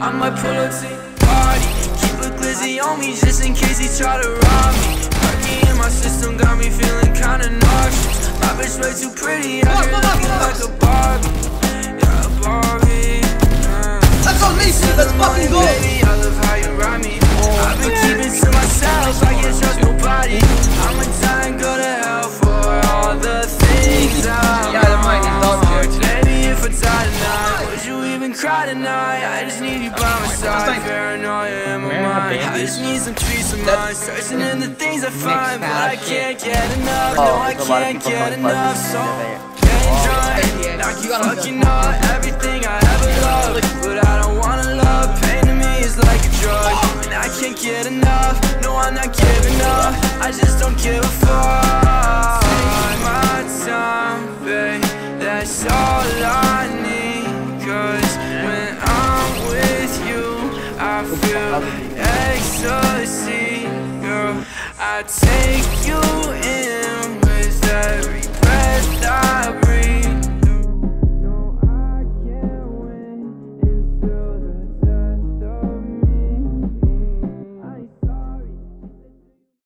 I might pull up to your party. Keep a glizzy on me just in case he try to rob me. Perky in my system got me feeling kinda nauseous. My bitch way too pretty, out here looking like a Barbie even cry tonight? I just need you by my side. Paranoia in my mind. I just need some peace of mind. Searching in the things I find But I can't get enough. No, I can't get enough. So getting drunk Knock you fucking up Everything I ever loved But I don't wanna love. Pain to me is like a drug. And I can't get enough. No, I'm not giving up. I just don't give a fuck. Take my time, babe. That's all I ecstasy Girl, I take you in